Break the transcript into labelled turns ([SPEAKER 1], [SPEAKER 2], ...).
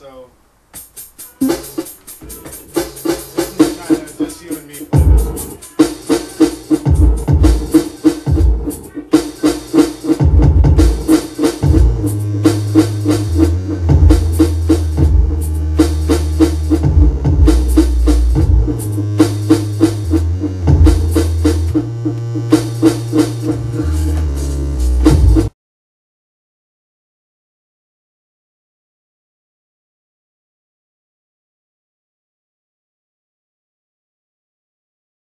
[SPEAKER 1] So